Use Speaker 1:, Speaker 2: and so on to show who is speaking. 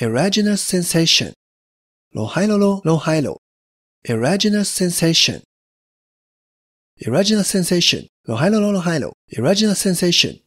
Speaker 1: erogenous sensation. ロハイロロロハイロ erogenous sensation. Erogenous sensation. ロハイロロロハイロ erogenous sensation.